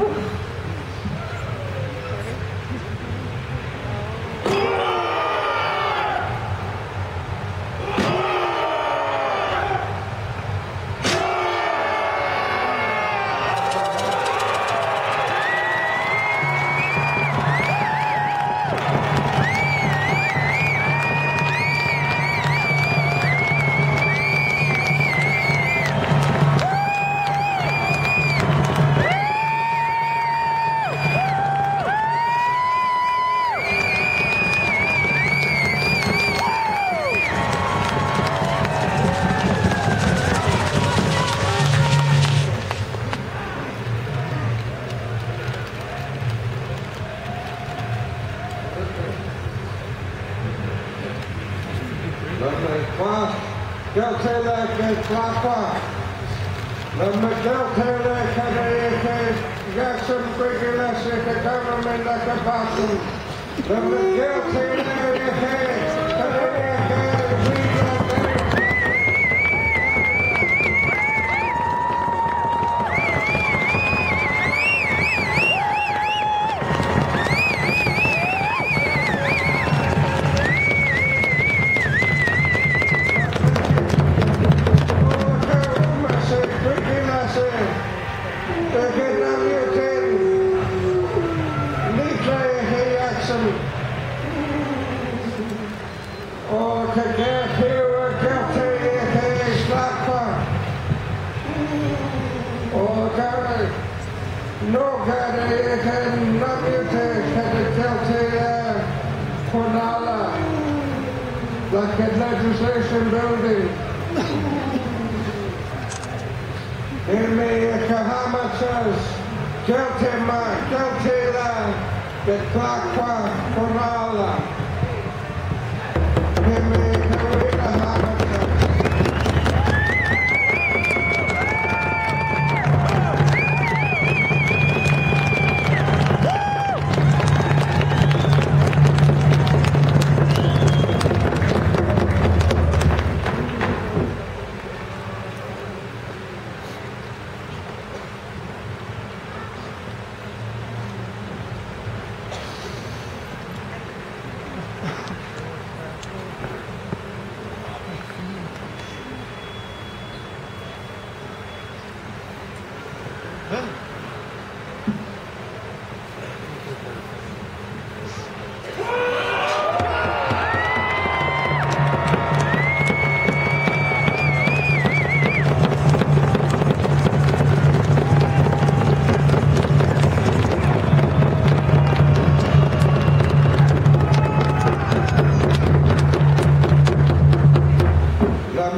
Ooh. Number five, Delta Lake Plata. Number Delta Lake Cadete, Jackson Brigilesi, the government of the Number Delta like a legislation building. Eme kahama says, kelte ma, kelte la, the klakwa Konala.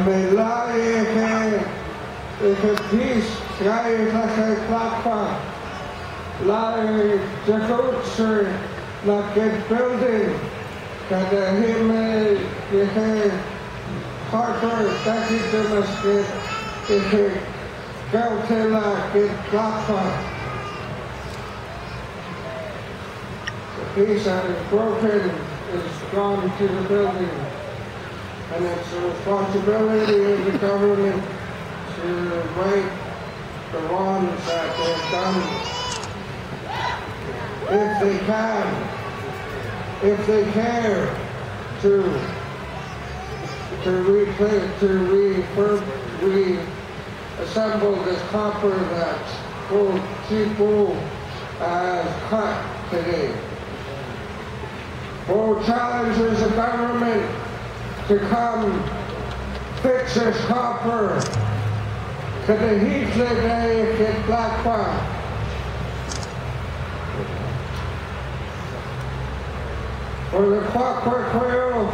Melaye eh, eh, eh, ke la ke klapa la de coach la ke building. Kada him ke ke Harper taki de maske ke ke gaute la ke klapa The piece that is broken is gone to the building. And it's the responsibility of the government to right the wrongs that they've done. If they can, if they care to, to replace, to refurb, reassemble this copper that Paul Chifu has cut today. Paul challenges the government to come fix this copper to the heat day at Blackpool. For the copper quill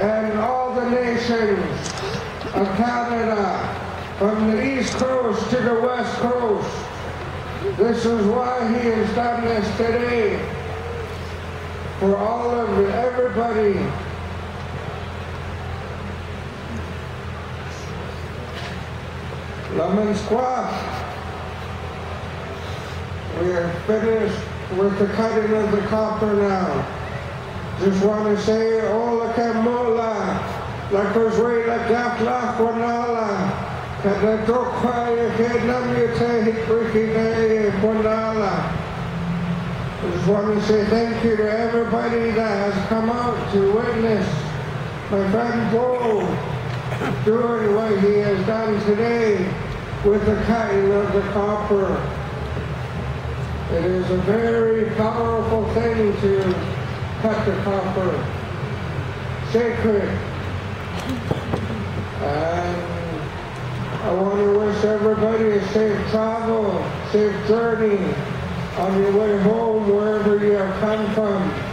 and all the nations of Canada, from the east coast to the west coast. This is why he has done this today. For all of everybody Lemon squash. We are finished with the cutting of the copper now. Just want to say, Ola Kamola, la Kozwela Gafla Kwanala, Kadadokwa Yakedam Yate Hikriki Kwanala. I just want to say thank you to everybody that has come out to witness my friend Beau doing what he has done today with the cutting of the copper. It is a very powerful thing to cut the copper. Sacred. And I want to wish everybody a safe travel, safe journey on your way home, wherever you have come from.